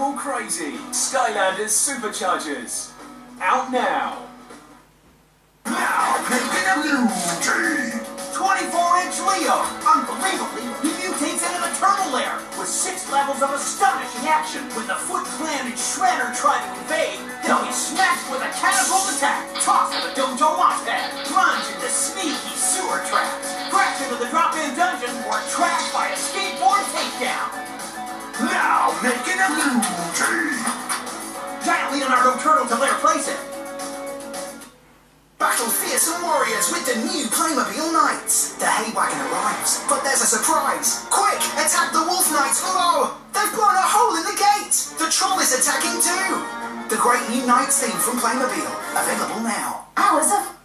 All crazy. Skylanders Superchargers. Out now. Now, making a beauty. 24-inch Leo. Unbelievably, he mutates into the turtle lair with six levels of astonishing action. When the Foot Clan and Shredder try to invade, he'll be smashed with a catapult attack, tossed with a dojo launch making a beauty. Giant Leonardo turtle to place it. Battle fearsome warriors with the new Playmobil Knights. The hay wagon arrives, but there's a surprise. Quick, attack the Wolf Knights! Oh, they've blown a hole in the gate. The troll is attacking too. The great new Knights theme from Playmobil, available now. Hours of